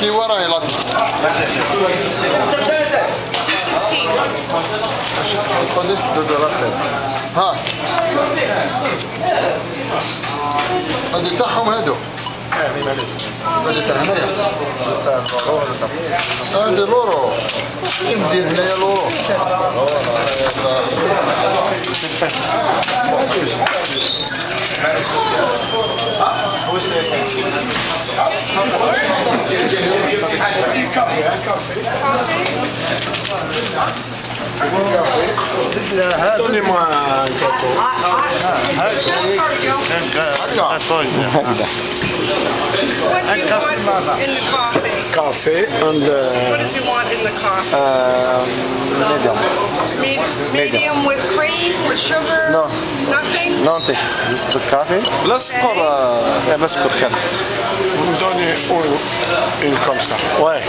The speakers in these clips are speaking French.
كي وراي لا 216 ها هادو تاعهم هذو اه مي معليش هذه تاع هنايا تاع الدولار ولا تاع Un café. Café. What does he want in the euh, coffee? Medium. Medium, with cream, with sugar? No. Nothing? Nothing. Just the coffee. L'ascor, okay. donnez une comme ça. Ouais.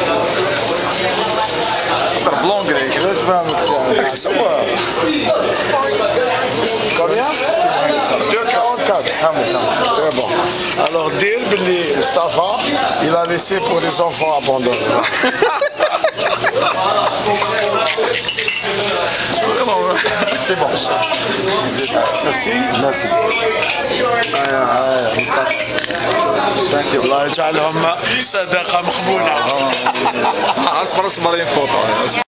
2,44. C'est bon. Alors, dire que Mustafa, il a laissé pour les enfants abandonnés. C'est bon. Merci. Merci. الله يجعلهم صدقة مقبولة. اصبر اصبر ينفوت